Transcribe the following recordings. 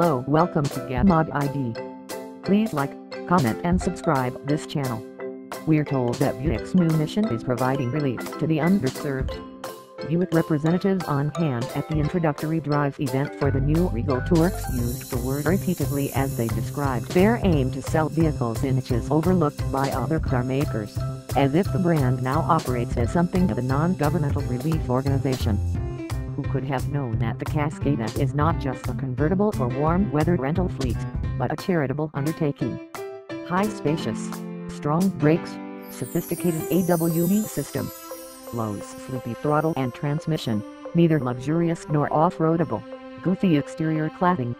Hello, welcome to Gamod ID. Please like, comment and subscribe this channel. We're told that Buick's new mission is providing relief to the underserved. Buick representatives on hand at the introductory drive event for the new Regal TourX used the word repeatedly as they described their aim to sell vehicles in niches overlooked by other car makers, as if the brand now operates as something of a non-governmental relief organization. Who could have known that the Cascada is not just a convertible or warm weather rental fleet, but a charitable undertaking. High spacious, strong brakes, sophisticated AWD system, Lows sleepy throttle and transmission, neither luxurious nor off-roadable, goofy exterior cladding.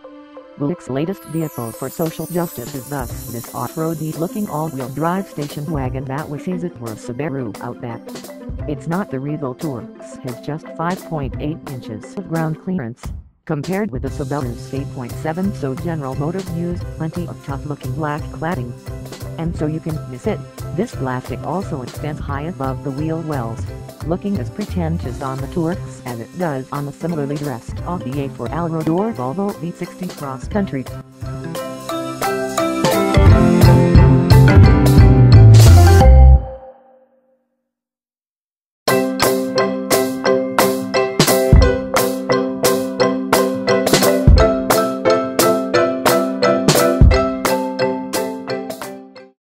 Buick's latest vehicle for social justice is thus this off-roady looking all-wheel drive station wagon that wishes it were a Subaru Outback. It's not the Regal TourX has just 5.8 inches of ground clearance, compared with the Subaru's 8.7 so General Motors used plenty of tough-looking black cladding. And so you can miss it, this plastic also extends high above the wheel wells, looking as pretentious on the TourX as it does on the similarly dressed Audi A4 Allroad or Volvo V60 Cross Country.